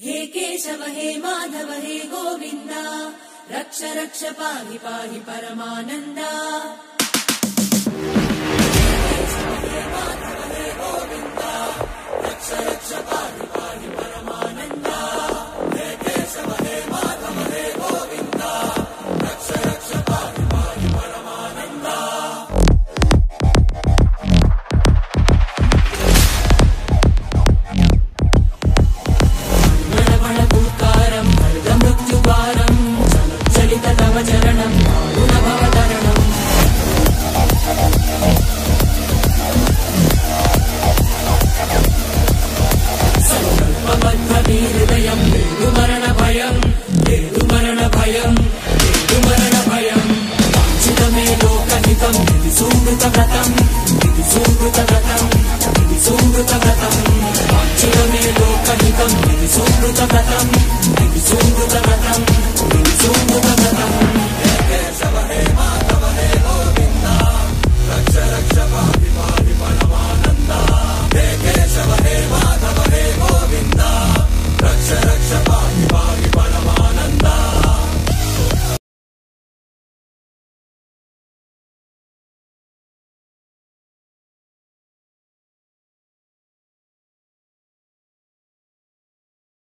हे केशव हे माधव हे गोविन्द। रक्ष रक्ष पाहि पाहि परमानन्दा చరణం గుణభవతరణం సంకల్పబద్ధ హృదయం లేదు మరణ భయం లేదు మరణ భయం లేదు మరణ వ్రతం